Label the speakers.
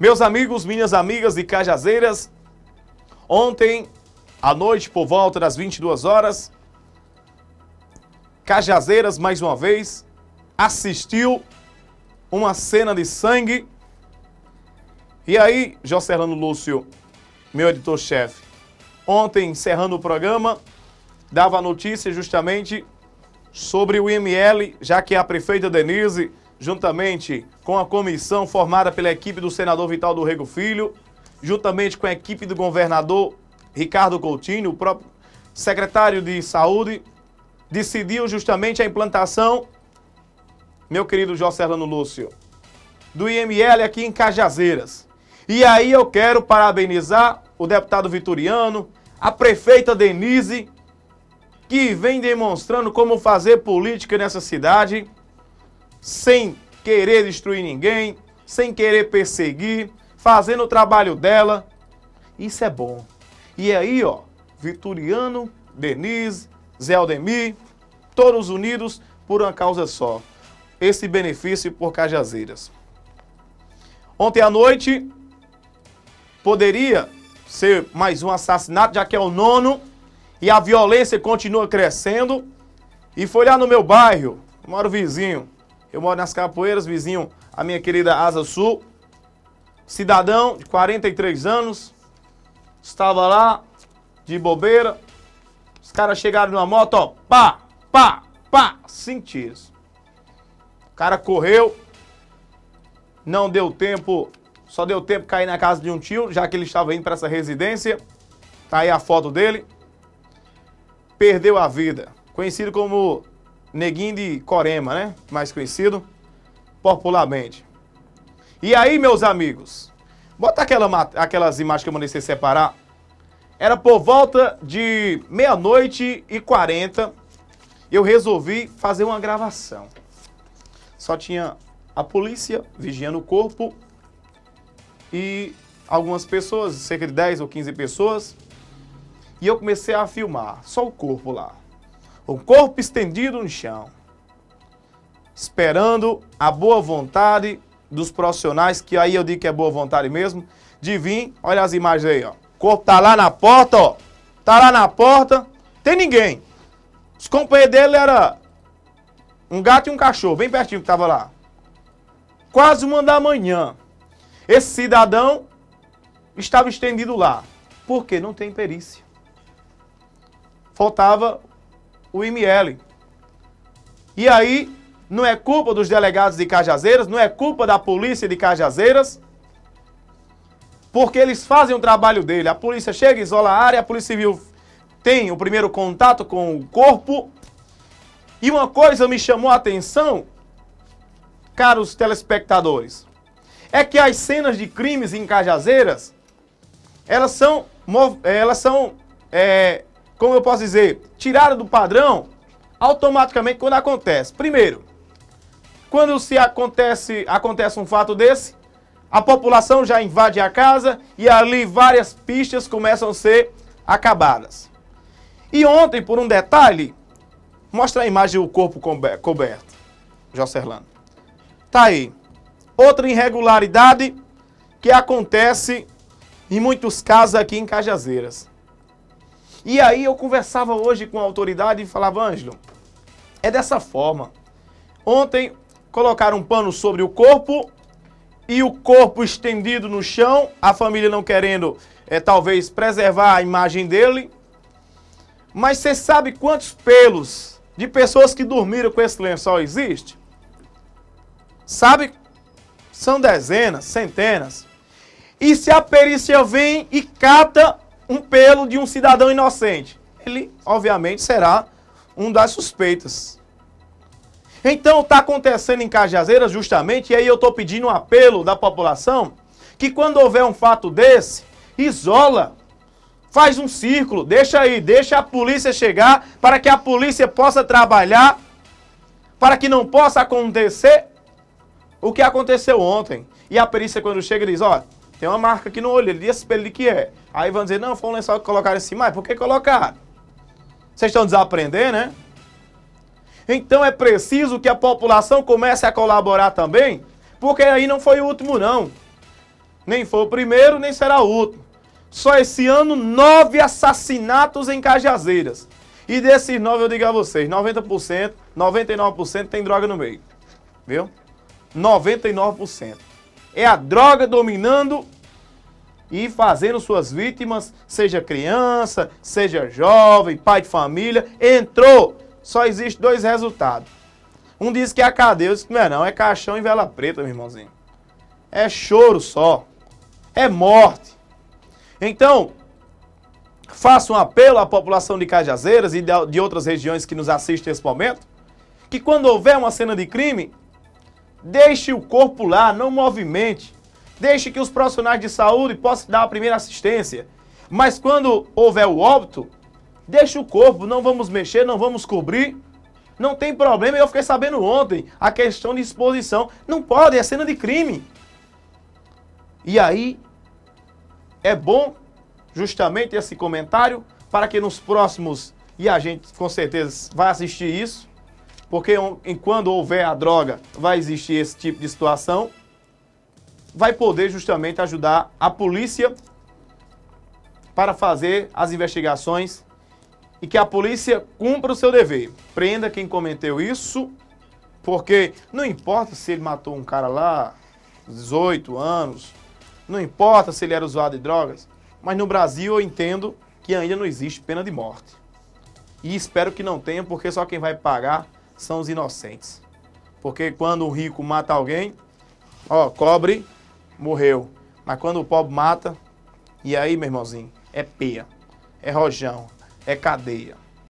Speaker 1: Meus amigos, minhas amigas e cajazeiras, ontem à noite, por volta das 22 horas, Cajazeiras, mais uma vez, assistiu uma cena de sangue. E aí, Jocelano Lúcio, meu editor-chefe, ontem, encerrando o programa, dava notícia justamente sobre o IML, já que a prefeita Denise juntamente com a comissão formada pela equipe do senador Vital do Rego Filho, juntamente com a equipe do governador Ricardo Coutinho, o próprio secretário de Saúde, decidiu justamente a implantação, meu querido Jocelano Lúcio, do IML aqui em Cajazeiras. E aí eu quero parabenizar o deputado Vitoriano, a prefeita Denise, que vem demonstrando como fazer política nessa cidade sem querer destruir ninguém, sem querer perseguir, fazendo o trabalho dela. Isso é bom. E aí, ó, Vitoriano, Denise, Zé Aldemir, todos unidos por uma causa só. Esse benefício por Cajazeiras. Ontem à noite, poderia ser mais um assassinato, já que é o nono, e a violência continua crescendo. E foi lá no meu bairro, moro vizinho, eu moro nas Capoeiras, vizinho a minha querida Asa Sul. Cidadão de 43 anos, estava lá de bobeira. Os caras chegaram numa moto, ó, pá, pá, pá, cinco tiros. O cara correu, não deu tempo, só deu tempo cair na casa de um tio, já que ele estava indo para essa residência. Tá aí a foto dele. Perdeu a vida, conhecido como Neguinho de Corema, né? Mais conhecido popularmente. E aí, meus amigos, bota aquela, aquelas imagens que eu mandei você separar. Era por volta de meia-noite e quarenta, eu resolvi fazer uma gravação. Só tinha a polícia vigiando o corpo e algumas pessoas, cerca de 10 ou 15 pessoas. E eu comecei a filmar, só o corpo lá o corpo estendido no chão, esperando a boa vontade dos profissionais, que aí eu digo que é boa vontade mesmo, de vir, olha as imagens aí, ó. O corpo tá lá na porta, ó. Tá lá na porta, tem ninguém. Os companheiros dele era um gato e um cachorro, bem pertinho que tava lá. Quase uma da manhã. Esse cidadão estava estendido lá. Por quê? Não tem perícia. Faltava o IML. E aí, não é culpa dos delegados de Cajazeiras, não é culpa da polícia de Cajazeiras, porque eles fazem o trabalho dele. A polícia chega, isola a área, a polícia civil tem o primeiro contato com o corpo. E uma coisa me chamou a atenção, caros telespectadores, é que as cenas de crimes em Cajazeiras, elas são, elas são é, como eu posso dizer, tirada do padrão automaticamente quando acontece. Primeiro, quando se acontece, acontece um fato desse, a população já invade a casa e ali várias pistas começam a ser acabadas. E ontem, por um detalhe, mostra a imagem do corpo coberto, Jocerlano. Tá aí. Outra irregularidade que acontece em muitos casos aqui em Cajazeiras. E aí eu conversava hoje com a autoridade e falava, Ângelo, é dessa forma. Ontem colocaram um pano sobre o corpo e o corpo estendido no chão, a família não querendo, é, talvez, preservar a imagem dele. Mas você sabe quantos pelos de pessoas que dormiram com esse lençol existe? Sabe? São dezenas, centenas. E se a perícia vem e cata um pelo de um cidadão inocente. Ele, obviamente, será um das suspeitas. Então, está acontecendo em Cajazeiras justamente, e aí eu estou pedindo um apelo da população, que quando houver um fato desse, isola, faz um círculo, deixa aí, deixa a polícia chegar, para que a polícia possa trabalhar, para que não possa acontecer o que aconteceu ontem. E a perícia, quando chega, diz: ó, tem uma marca aqui no olho, ele diz espelho de que é. Aí vão dizer, não, foi um lençol que colocaram em cima. Mas por que colocaram? Vocês estão desaprendendo, né? Então é preciso que a população comece a colaborar também, porque aí não foi o último, não. Nem foi o primeiro, nem será o último. Só esse ano, nove assassinatos em Cajazeiras. E desses nove, eu digo a vocês, 90%, 99% tem droga no meio. Viu? 99%. É a droga dominando e fazendo suas vítimas, seja criança, seja jovem, pai de família, entrou. Só existe dois resultados. Um diz que é a cadeia, outro não é não, é caixão e vela preta, meu irmãozinho. É choro só. É morte. Então, faço um apelo à população de Cajazeiras e de outras regiões que nos assistem nesse momento, que quando houver uma cena de crime, deixe o corpo lá, não movimente. Deixe que os profissionais de saúde possam dar a primeira assistência. Mas quando houver o óbito, deixe o corpo, não vamos mexer, não vamos cobrir. Não tem problema, eu fiquei sabendo ontem, a questão de exposição. Não pode, é cena de crime. E aí, é bom justamente esse comentário para que nos próximos, e a gente com certeza vai assistir isso, porque enquanto houver a droga, vai existir esse tipo de situação vai poder justamente ajudar a polícia para fazer as investigações e que a polícia cumpra o seu dever. Prenda quem cometeu isso, porque não importa se ele matou um cara lá, 18 anos, não importa se ele era usuário de drogas, mas no Brasil eu entendo que ainda não existe pena de morte. E espero que não tenha, porque só quem vai pagar são os inocentes. Porque quando o rico mata alguém, ó, cobre morreu. Mas quando o pobre mata, e aí, meu irmãozinho, é peia, é rojão, é cadeia.